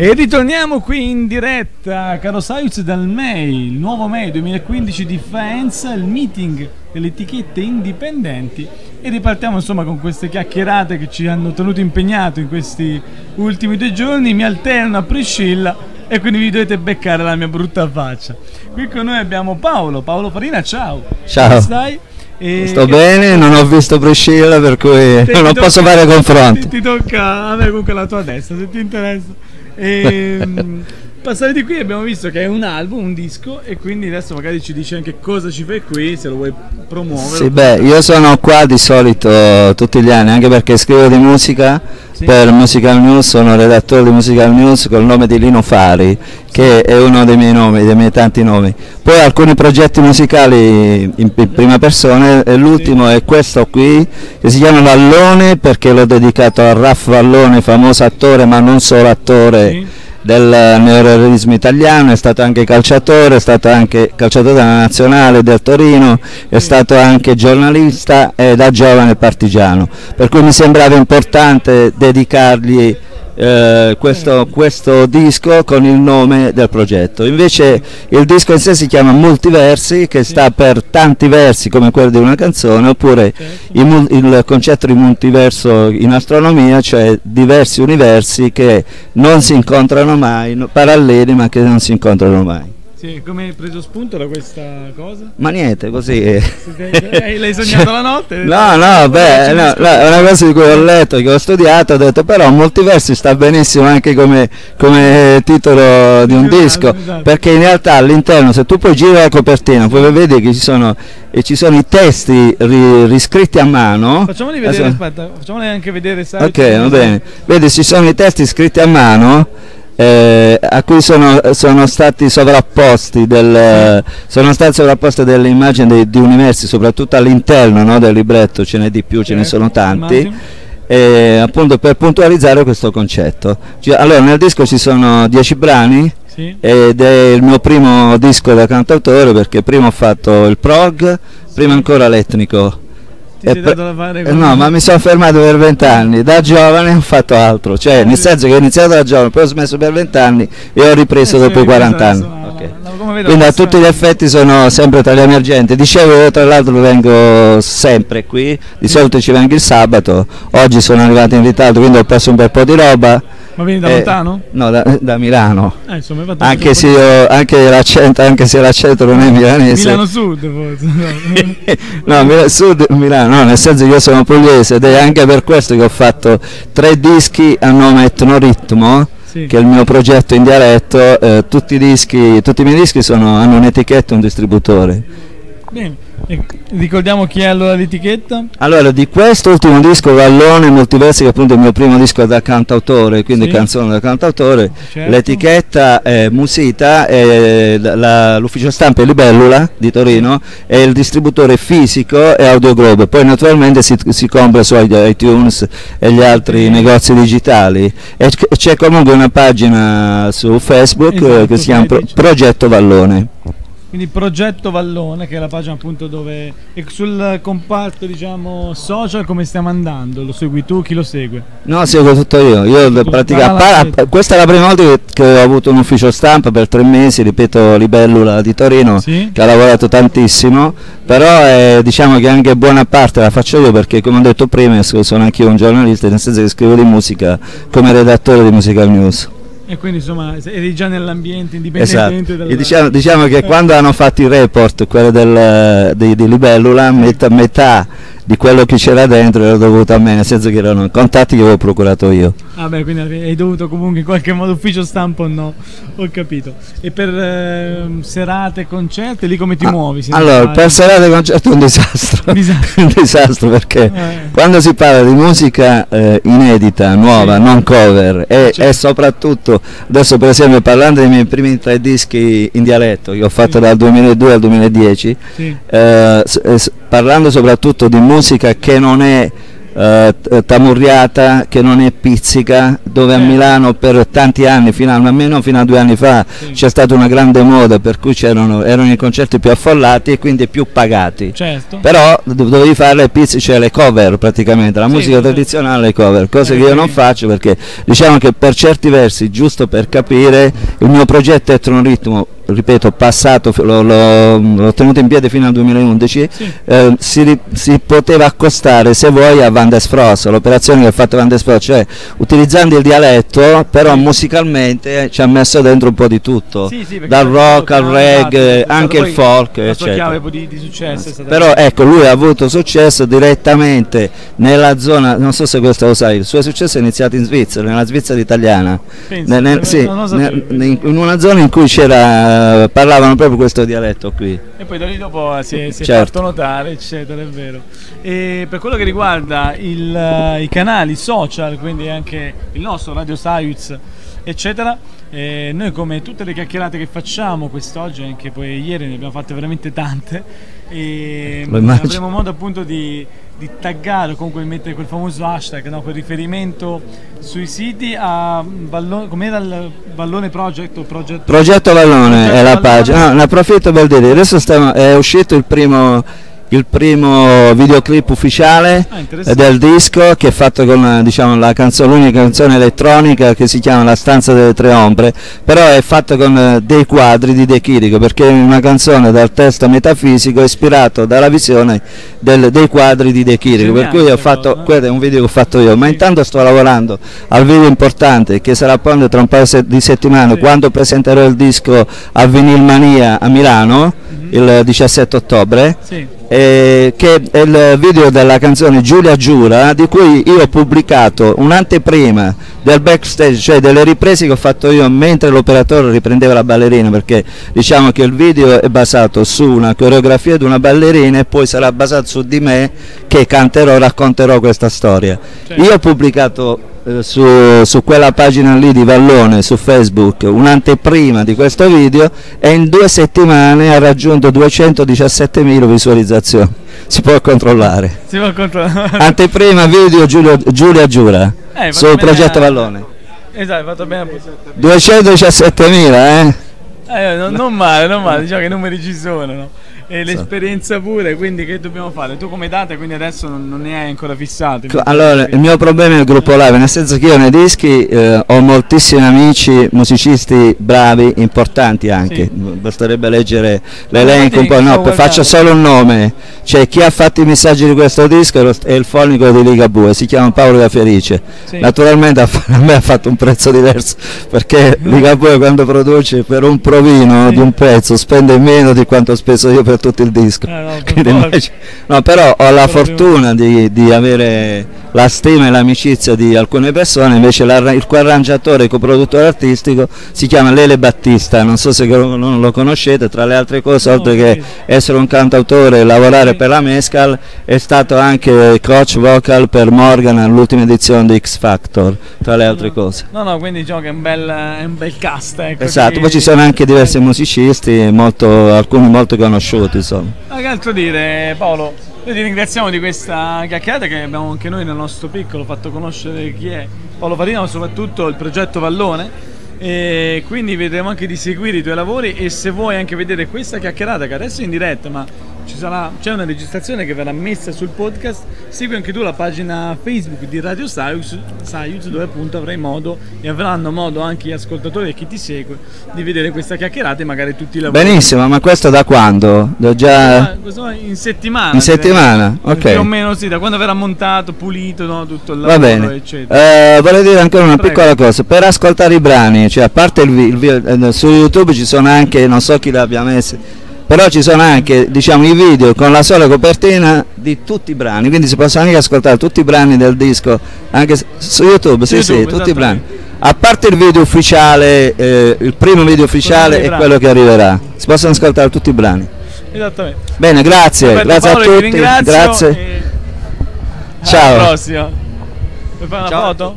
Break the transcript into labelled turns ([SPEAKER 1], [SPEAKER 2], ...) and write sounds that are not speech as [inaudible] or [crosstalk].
[SPEAKER 1] E ritorniamo qui in diretta, caro Saius, dal MEI, il nuovo MEI 2015 di Faenza, il meeting delle etichette indipendenti e ripartiamo insomma con queste chiacchierate che ci hanno tenuto impegnato in questi ultimi due giorni. Mi alterno a Priscilla e quindi vi dovete beccare la mia brutta faccia. Qui con noi abbiamo Paolo, Paolo Farina, ciao.
[SPEAKER 2] Ciao.
[SPEAKER 1] Come stai?
[SPEAKER 2] E Sto bene, non ho visto Priscilla per cui [laughs] non tocca, posso fare confronto.
[SPEAKER 1] Ti, ti tocca a me comunque la tua destra, se ti interessa. E, ehm, [laughs] passare di qui abbiamo visto che è un album, un disco e quindi adesso magari ci dici anche cosa ci fai qui, se lo vuoi promuovere.
[SPEAKER 2] Sì, beh, io sono qua di solito tutti gli anni, anche perché scrivo di musica sì. per Musical News, sono redattore di Musical News col nome di Lino Fari, che è uno dei miei nomi, dei miei tanti nomi. Poi alcuni progetti musicali in, prima persona, e l'ultimo sì. è questo qui, che si chiama Vallone perché l'ho dedicato a Raff Vallone, famoso attore ma non solo attore. Sì del neorealismo italiano, è stato anche calciatore, è stato anche calciatore della nazionale del Torino, è stato anche giornalista e da giovane partigiano, per cui mi sembrava importante dedicargli eh, questo, questo, disco con il nome del progetto. Invece il disco in sé si chiama Multiversi, che sta per tanti versi come quello di una canzone, oppure il, il concetto di multiverso in astronomia, cioè diversi universi che non si incontrano mai, paralleli ma che non si incontrano mai.
[SPEAKER 1] Sì, come hai preso spunto da questa cosa?
[SPEAKER 2] Ma niente, così. [laughs]
[SPEAKER 1] L'hai sognato la notte? [laughs]
[SPEAKER 2] No, no, beh, no, no, è una cosa di cui ho letto, che ho studiato, ho detto però molti versi sta benissimo anche come, come titolo di un esatto, disco, esatto. perché in realtà all'interno, se tu poi giri la copertina, poi vedi che ci sono, e ci sono i testi ri, riscritti a mano.
[SPEAKER 1] Facciamoli vedere, aspetta, facciamoli anche vedere. Sai,
[SPEAKER 2] ok, va bene. Vedi, ci sono i testi scritti a mano eh, a cui sono, sono, stati sovrapposti del, sono state sovrapposte delle immagini di, di universi soprattutto all'interno no, del libretto. Ce n'è di più, ce ne certo, sono tanti. eh, appunto per puntualizzare questo concetto. Cioè, allora nel disco ci sono dieci brani sì. ed è il mio primo disco da cantautore perché prima ho fatto il prog prima ancora l'etnico
[SPEAKER 1] ti sei dato da fare
[SPEAKER 2] eh, no, ma mi sono fermato per vent'anni, da giovane ho fatto altro, cioè nel senso che ho iniziato da giovane, poi ho smesso per vent'anni e ho ripreso eh, dopo i 40 anni. Okay. Quindi a tutti gli effetti sono sempre tra gli emergenti. Dicevo io tra l'altro vengo sempre qui, di solito ci vengo il sabato, oggi sono arrivato in ritardo quindi ho perso un bel po' di roba
[SPEAKER 1] ma vieni da eh, lontano?
[SPEAKER 2] No, da, da Milano. Eh, insomma, anche, se io, anche, l'accento, anche se l'accento non è milanese.
[SPEAKER 1] Milano Sud forse. [laughs]
[SPEAKER 2] no, Mil- Sud Milano, no, nel senso che io sono pugliese ed è anche per questo che ho fatto tre dischi a nome Etnoritmo. Sì. che è il mio progetto in dialetto, eh, tutti, i dischi, tutti i miei dischi sono, hanno un'etichetta e un distributore.
[SPEAKER 1] Bene. E ricordiamo chi è allora l'etichetta?
[SPEAKER 2] Allora, di questo ultimo disco, Vallone Multiversi, che appunto è il mio primo disco da cantautore, quindi sì. canzone da cantautore, certo. l'etichetta è Musita, è la, l'ufficio stampa è Libellula di Torino e il distributore fisico è Audioglobe, poi naturalmente si, si compra su iTunes e gli altri sì. negozi digitali e c'è comunque una pagina su Facebook esatto, che si chiama Pro- Progetto Vallone.
[SPEAKER 1] Quindi Progetto Vallone, che è la pagina appunto dove... E sul comparto, diciamo, social come stiamo andando? Lo segui tu? Chi lo segue?
[SPEAKER 2] No, seguo tutto io. Io pratica, questa è la prima volta che, che, ho avuto un ufficio stampa per tre mesi, ripeto, Libellula di Torino, sì? che ha lavorato tantissimo, però eh, diciamo che anche buona parte la faccio io perché, come ho detto prima, sono anche io un giornalista, nel senso che scrivo di musica come redattore di Musical News.
[SPEAKER 1] E quindi insomma eri già nell'ambiente indipendente
[SPEAKER 2] esatto. diciamo, diciamo, che eh. quando hanno fatto il report, quello del, di, di Libellula, metà, metà di quello che c'era dentro era dovuto a me, nel senso che erano contatti che avevo procurato io.
[SPEAKER 1] Beh, quindi hai dovuto comunque in qualche modo ufficio stampa o no? Ho capito. E per eh, serate, concerti, lì come ti ah, muovi?
[SPEAKER 2] Allora, fai... per serate e concerti è un disastro. disastro. [laughs] un disastro perché eh. quando si parla di musica eh, inedita, nuova, sì. non cover e, certo. e, soprattutto, adesso per esempio parlando dei miei primi tre dischi in dialetto che ho fatto sì. dal 2002 al 2010, sì. Eh, parlando soprattutto di musica che non è eh, Tamurriata che non è pizzica, dove a
[SPEAKER 1] Eh.
[SPEAKER 2] Milano per tanti anni, fino a, almeno fino a due anni fa,
[SPEAKER 1] Sì.
[SPEAKER 2] c'è stata una grande moda per cui c'erano, erano i concerti più affollati e quindi più pagati.
[SPEAKER 1] Certo.
[SPEAKER 2] Però do- dovevi fare le pizze, cioè le cover praticamente, la
[SPEAKER 1] Sì,
[SPEAKER 2] musica
[SPEAKER 1] sì.
[SPEAKER 2] tradizionale le cover, cose
[SPEAKER 1] Eh,
[SPEAKER 2] che io non faccio perché diciamo che per certi versi, giusto per capire, il mio progetto è un ritmo, ripeto, passato, l'ho, tenuto in piedi fino al 2011,
[SPEAKER 1] Sì.
[SPEAKER 2] eh, si, si poteva accostare se vuoi a Van der Spross, l'operazione che ha fatto Van der Spross, cioè utilizzando il dialetto, però musicalmente ci ha messo dentro un po' di tutto,
[SPEAKER 1] Sì, sì,
[SPEAKER 2] dal rock al reggae, anche il folk, eccetera.
[SPEAKER 1] di, di successo
[SPEAKER 2] Però ecco, lui ha avuto successo direttamente nella zona, non so se questo lo sai, il suo successo è iniziato in Svizzera, nella Svizzera italiana,
[SPEAKER 1] Pensa,
[SPEAKER 2] Ne- ne- sì,
[SPEAKER 1] lo
[SPEAKER 2] ne- in una zona in cui c'era, parlavano proprio questo dialetto qui.
[SPEAKER 1] E poi da lì dopo si è, si è
[SPEAKER 2] Certo.
[SPEAKER 1] fatto notare, eccetera, è vero. E per quello che riguarda il, eh, i canali social, quindi anche il nostro Radio Saiuz, eccetera, eh, noi come tutte le chiacchierate che facciamo quest'oggi, anche poi ieri ne abbiamo fatte veramente tante, e avremo modo appunto di, di taggare o comunque mettere quel famoso hashtag, no? quel riferimento sui siti a Vallone, com'era il Vallone Project o Project
[SPEAKER 2] Progetto Vallone
[SPEAKER 1] Progetto
[SPEAKER 2] è la
[SPEAKER 1] Vallone.
[SPEAKER 2] pagina, no, ne approfitto per dire, adesso stiamo- è uscito il primo, il primo videoclip ufficiale
[SPEAKER 1] Ah,
[SPEAKER 2] del disco che è fatto con diciamo, la canzone, l'unica canzone elettronica che si chiama La stanza delle tre ombre, però è fatto con eh, dei quadri di De Chirico perché è una canzone dal testo metafisico ispirato dalla visione del- dei quadri di De Chirico, per cui ho fatto,
[SPEAKER 1] eh?
[SPEAKER 2] questo è un video che ho fatto io, ma intanto sto lavorando al video importante che sarà pronto tra un paio di settimane
[SPEAKER 1] Sì.
[SPEAKER 2] quando presenterò il disco a Vinyl Mania a Milano. Il 17 ottobre
[SPEAKER 1] Sì.
[SPEAKER 2] eh, che è il video della canzone Giulia Giura di cui io ho pubblicato un'anteprima del backstage, cioè delle riprese che ho fatto io mentre l'operatore riprendeva la ballerina perché diciamo che il video è basato su una coreografia di una ballerina e poi sarà basato su di me che canterò, racconterò questa storia.
[SPEAKER 1] Certo.
[SPEAKER 2] Io ho pubblicato eh, su, su quella pagina lì di Vallone su Facebook un'anteprima di questo video e in due settimane ha raggiunto 217.000 visualizzazioni. Si può controllare.
[SPEAKER 1] Si può controllare. [laughs]
[SPEAKER 2] Anteprima video Giulio- Giulia Giura
[SPEAKER 1] Eh,
[SPEAKER 2] sul progetto
[SPEAKER 1] a-
[SPEAKER 2] Vallone.
[SPEAKER 1] Esatto, fatto bene a
[SPEAKER 2] 217.000, eh?
[SPEAKER 1] Eh, non, non male, non male, diciamo che i numeri ci sono, no? E l'esperienza pure, quindi che dobbiamo fare? Tu come data, quindi adesso non, non ne hai ancora fissato?
[SPEAKER 2] Allora, il mio problema è il gruppo live, nel senso che io nei dischi eh, ho moltissimi amici, musicisti bravi, importanti anche,
[SPEAKER 1] Sì.
[SPEAKER 2] basterebbe leggere l'elenco un po', no, faccio solo un nome, cioè chi ha fatto i messaggi di questo disco è il fonico di Ligabue, si chiama Paolo Da Felice,
[SPEAKER 1] Sì.
[SPEAKER 2] naturalmente [laughs] a, me ha fatto un prezzo diverso, perché [laughs] Ligabue quando produce per un provino
[SPEAKER 1] Sì.
[SPEAKER 2] di un pezzo spende meno di quanto ho speso io per tutto il disco.
[SPEAKER 1] Eh, no, [laughs] per
[SPEAKER 2] no, però ho la fortuna di, di avere la stima e l'amicizia di alcune persone, invece il cui arrangiatore e coproduttore artistico si chiama Lele Battista, non so se lo- non lo conoscete, tra le altre cose,
[SPEAKER 1] No,
[SPEAKER 2] oltre
[SPEAKER 1] sì.
[SPEAKER 2] che essere un cantautore e lavorare
[SPEAKER 1] Sì.
[SPEAKER 2] per la Mescal, è stato anche coach vocal per Morgan all'ultima edizione di X Factor, tra le altre cose.
[SPEAKER 1] No, no, quindi diciamo che è un bel, è un bel cast, ecco.
[SPEAKER 2] Esatto, poi ci sono anche diversi musicisti, molto- alcuni molto conosciuti insomma.
[SPEAKER 1] Ma che altro dire, Paolo? Noi ti ringraziamo di questa chiacchierata che abbiamo anche noi nel nostro piccolo fatto conoscere chi è Paolo Farina, ma soprattutto il progetto Vallone. E quindi vedremo anche di seguire i tuoi lavori e se vuoi anche vedere questa chiacchierata che adesso è in diretta, ma sarà, c'è una registrazione che verrà messa sul podcast, segui anche tu la pagina Facebook di Radio Saius, Saius dove appunto avrai modo e avranno modo anche gli ascoltatori e chi ti segue di vedere questa chiacchierata e magari tutti i lavori.
[SPEAKER 2] Benissimo, ma questo da quando? Da già...
[SPEAKER 1] Ah, questo in settimana.
[SPEAKER 2] In
[SPEAKER 1] direi.
[SPEAKER 2] settimana? Ok.
[SPEAKER 1] Più o meno sì, da quando verrà montato, pulito, no, tutto il
[SPEAKER 2] Va
[SPEAKER 1] lavoro,
[SPEAKER 2] bene,
[SPEAKER 1] eccetera.
[SPEAKER 2] Eh, vorrei dire ancora una
[SPEAKER 1] Prego.
[SPEAKER 2] piccola cosa, per ascoltare i brani, cioè a parte il, il vi- eh, su YouTube ci sono anche, non so chi li abbia messi, però ci sono anche diciamo, i video con la sola copertina di tutti i brani, quindi si possono anche ascoltare tutti i brani del disco, anche su YouTube,
[SPEAKER 1] Su
[SPEAKER 2] sì sì,
[SPEAKER 1] YouTube,
[SPEAKER 2] tutti i brani. A parte il video ufficiale, eh, il primo video ufficiale è quello che arriverà, si possono ascoltare tutti i brani.
[SPEAKER 1] Esattamente.
[SPEAKER 2] Bene, grazie,
[SPEAKER 1] Roberto,
[SPEAKER 2] grazie
[SPEAKER 1] Paolo,
[SPEAKER 2] a
[SPEAKER 1] ti
[SPEAKER 2] tutti, grazie.
[SPEAKER 1] e-
[SPEAKER 2] Ciao.
[SPEAKER 1] Alla prossima. Vuoi fare una
[SPEAKER 2] Ciao a
[SPEAKER 1] foto?